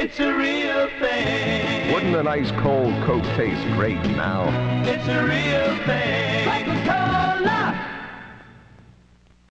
It's a real thing. Wouldn't an ice cold Coke taste great now? It's a real thing.